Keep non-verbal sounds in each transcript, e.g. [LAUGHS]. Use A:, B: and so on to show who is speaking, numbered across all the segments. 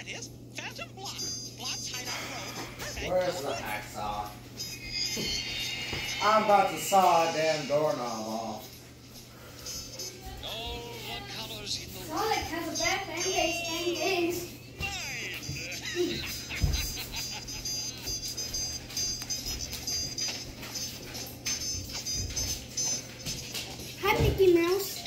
A: it is! Phantom Block. Block's Hideout Road.
B: Where's the hacksaw? I'm about to saw a damn doorknob off.
C: Sonic has a bad fan base and games. Hi, Mickey Mouse.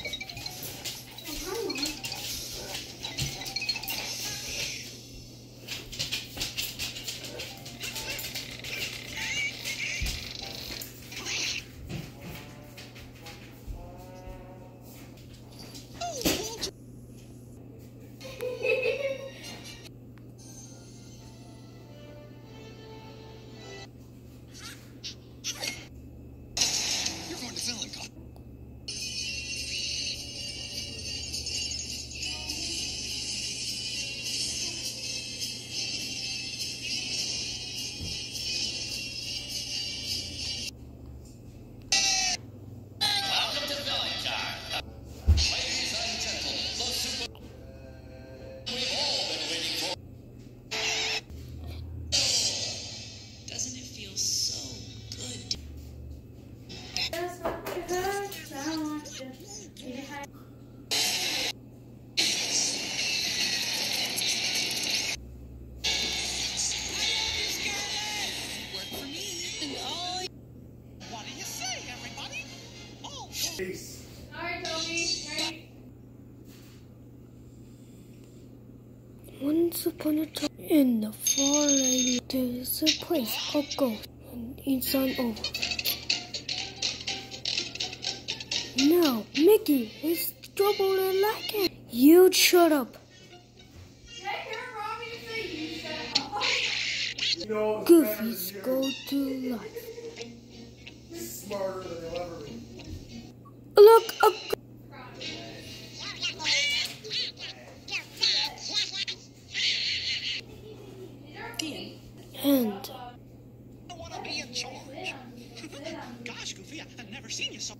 A: Do you say, everybody? Oh,
B: Peace.
C: Alright, Toby.
D: Once upon a time, in the far lady, there's a place called Ghost, and it's on over. Now, Mickey is trouble and like it. You shut up.
C: Did I hear Robbie
A: be in charge. [LAUGHS] Gosh, Goofy, I've never seen you so.